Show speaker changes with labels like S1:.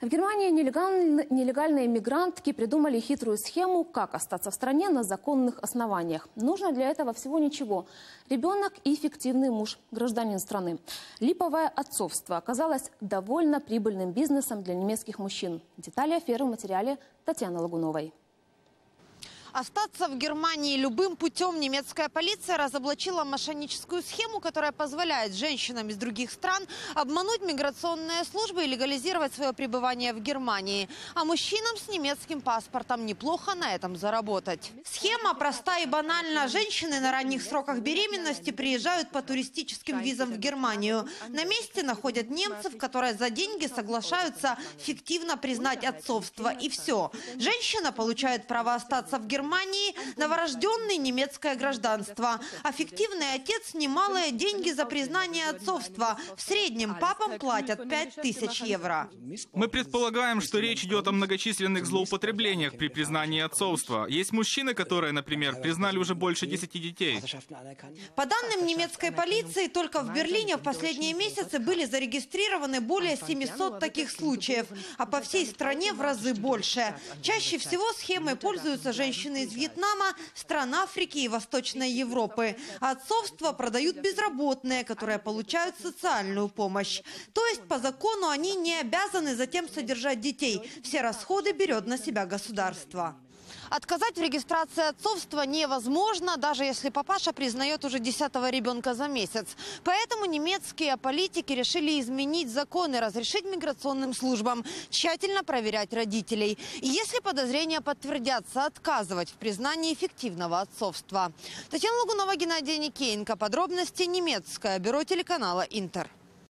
S1: В Германии нелегальные, нелегальные мигрантки придумали хитрую схему, как остаться в стране на законных основаниях. Нужно для этого всего ничего. Ребенок и фиктивный муж, гражданин страны. Липовое отцовство оказалось довольно прибыльным бизнесом для немецких мужчин. Детали аферы в материале Татьяны Лагуновой.
S2: Остаться в Германии любым путем немецкая полиция разоблачила мошенническую схему, которая позволяет женщинам из других стран обмануть миграционные службы и легализировать свое пребывание в Германии. А мужчинам с немецким паспортом неплохо на этом заработать. Схема проста и банальна. Женщины на ранних сроках беременности приезжают по туристическим визам в Германию. На месте находят немцев, которые за деньги соглашаются фиктивно признать отцовство. И все. Женщина получает право остаться в Германии Германии новорожденный немецкое гражданство. А фиктивный отец немалые деньги за признание отцовства. В среднем папам платят 5000 евро.
S3: Мы предполагаем, что речь идет о многочисленных злоупотреблениях при признании отцовства. Есть мужчины, которые, например, признали уже больше 10 детей.
S2: По данным немецкой полиции, только в Берлине в последние месяцы были зарегистрированы более 700 таких случаев, а по всей стране в разы больше. Чаще всего схемой пользуются женщины женщины из Вьетнама, стран Африки и Восточной Европы. Отцовство продают безработные, которые получают социальную помощь. То есть по закону они не обязаны затем содержать детей. Все расходы берет на себя государство. Отказать в регистрации отцовства невозможно, даже если папаша признает уже десятого ребенка за месяц. Поэтому немецкие политики решили изменить законы, разрешить миграционным службам тщательно проверять родителей. И если подозрения подтвердятся, отказывать в признании эффективного отцовства. Татьяна Лагунова, Геннадий Никеенко. Подробности немецкое бюро телеканала «Интер».